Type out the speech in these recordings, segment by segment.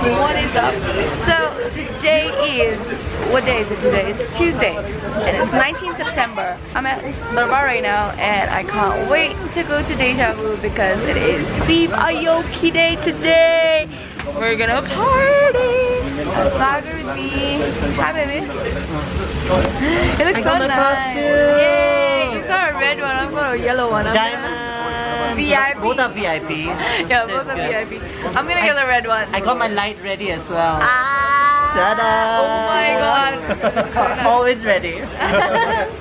what is up? So today is, what day is it today? It's Tuesday and it's 19 September. I'm at Darbar right now and I can't wait to go to Deja Vu because it is Steve Aoki Day today. We're gonna party! Sagar with me. Hi baby. It looks I so got nice. Yay! You got a red one, I've got a yellow one. I'm Diamond. VIP. Both are VIP. Yeah, both are good. VIP. I'm gonna get the red one. I got my light ready as well. Ah! Ta-da! Oh my god. So. Always ready.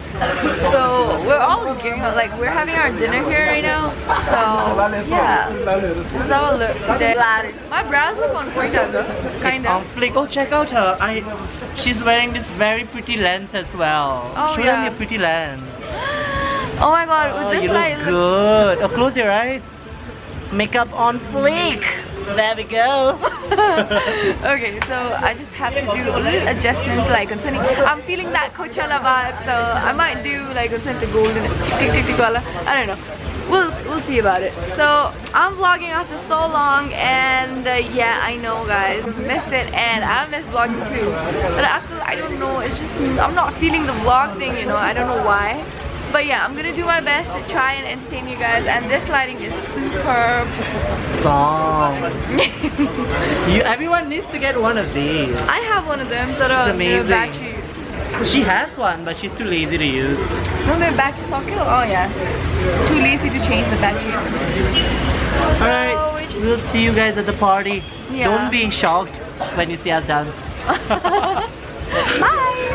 so we're all gearing up, like we're having our dinner here right now. So yeah, this is our look today. My brows look on point as well, kind On of. flick. Oh, check out her. I. She's wearing this very pretty lens as well. Oh, Show yeah. them your pretty lens. Oh my god, Oh, this you light, look it looks good. Oh, close your eyes. Makeup on fleek. There we go. okay, so I just have to do a little adjustments like concerning I'm feeling that Coachella vibe, so I might do like concerning the golden tick tick tick wala. I don't know. We'll we'll see about it. So I'm vlogging after so long and uh, yeah, I know guys, missed it and I missed vlogging too. But after I don't know, it's just I'm not feeling the vlog thing, you know. I don't know why. But yeah, I'm gonna do my best to try and entertain you guys and this lighting is superb. Song. You, everyone needs to get one of these. I have one of them that are uh, It's amazing. battery She has one, but she's too lazy to use. No, the battery socket? Oh yeah. Too lazy to change the battery. So, Alright, just- we'll see you guys at the party. Yeah. Don't be shocked when you see us dance. Bye!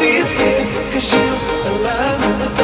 these years Cause you alive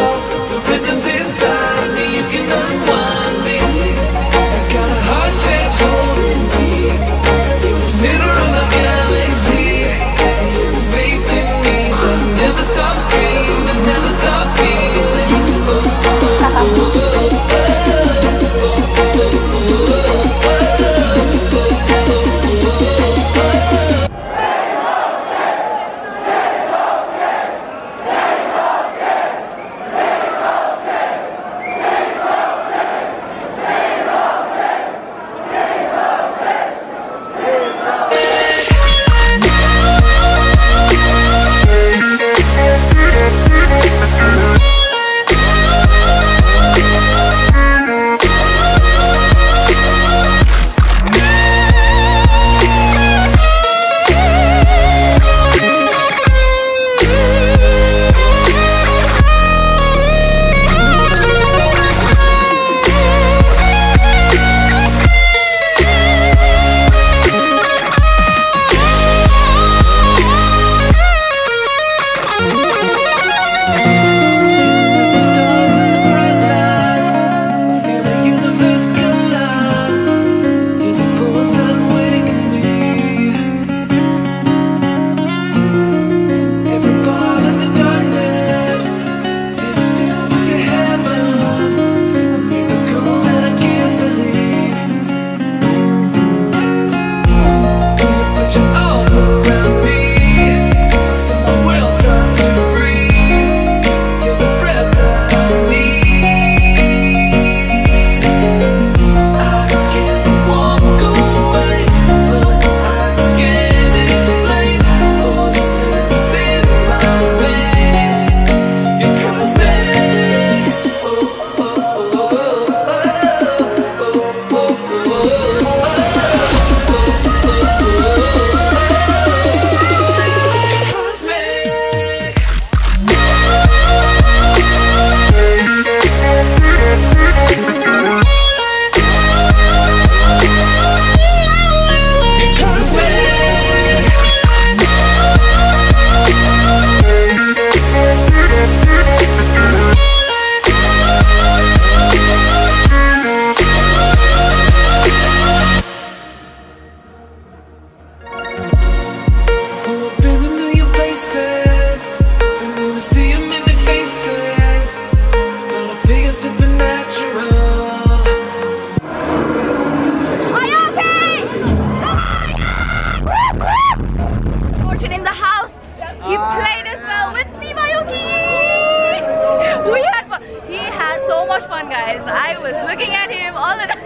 fun, guys. I was looking at him all the time.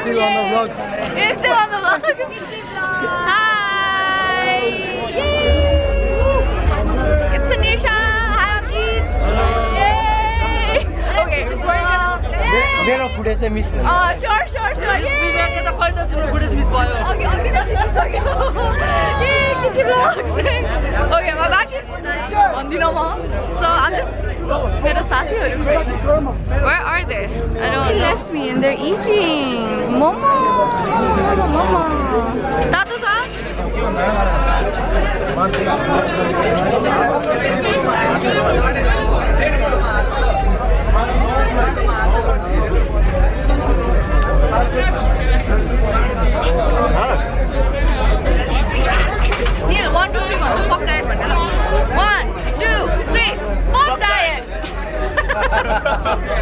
Still Yay. on the vlog. You're still on the vlog. Hi. Yay. It's Anisha. Hi, Ankit. Yay. Okay. There are footage I missed. Oh, sure, sure, sure. Yay. Footage miss Okay, okay, okay. Yay, Kichhy vlogs. Okay, my battery's on the normal. So I'm just. मेरो साथीहरू they're eating. Momo, momo, momo, momo.